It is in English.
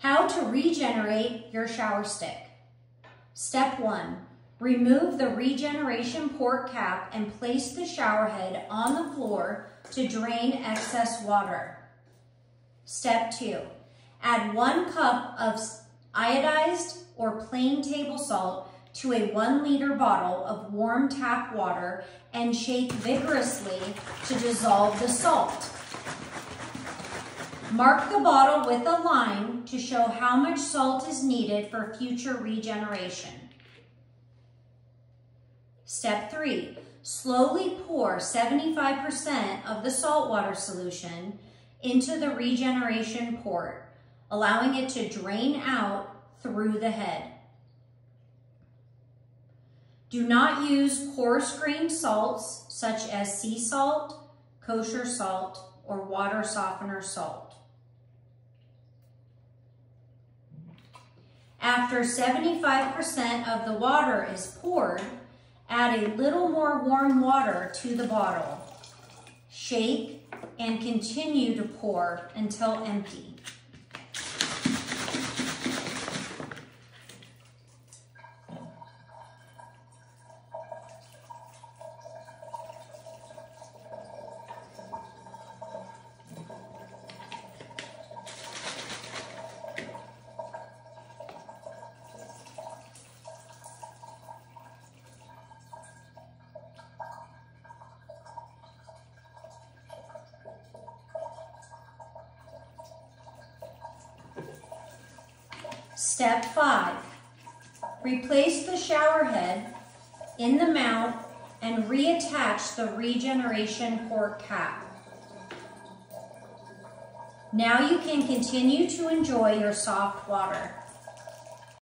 How to regenerate your shower stick. Step one, remove the regeneration port cap and place the shower head on the floor to drain excess water. Step two, add one cup of iodized or plain table salt to a one liter bottle of warm tap water and shake vigorously to dissolve the salt. Mark the bottle with a line to show how much salt is needed for future regeneration. Step three, slowly pour 75% of the saltwater solution into the regeneration port, allowing it to drain out through the head. Do not use coarse grained salts such as sea salt, kosher salt, or water softener salt. After 75% of the water is poured, add a little more warm water to the bottle. Shake and continue to pour until empty. Step five, replace the shower head in the mount and reattach the regeneration port cap. Now you can continue to enjoy your soft water.